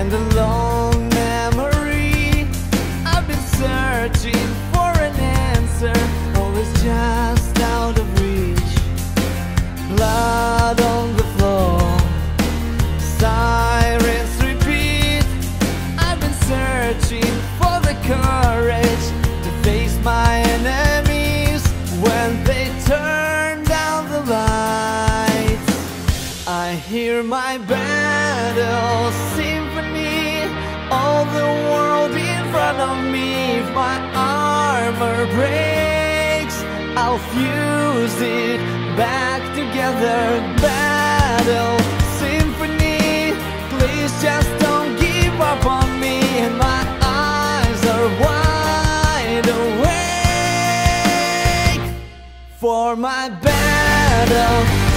and a long memory. I've been searching for an answer, always just out of reach. Blood on the floor, sirens repeat. I've been searching for the courage to face my enemies when they turn down the lights. I hear my bell. My armor breaks I'll fuse it back together. Battle symphony Please just don't give up on me. And my eyes are wide awake For my battle